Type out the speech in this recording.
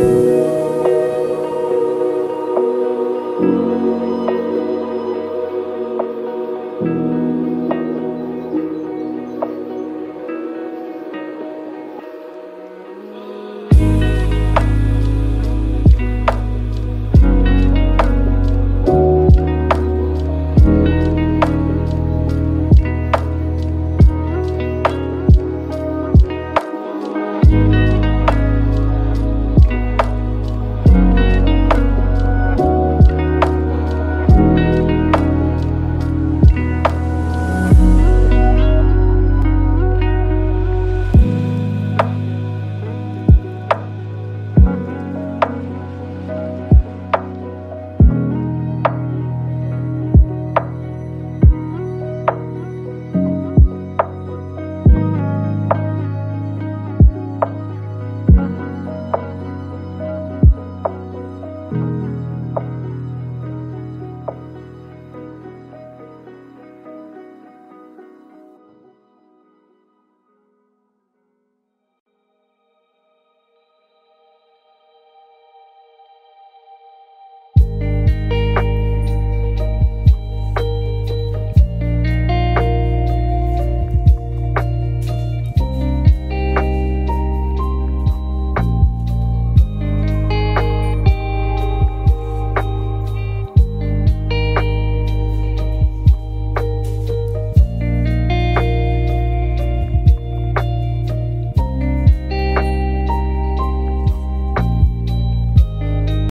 you.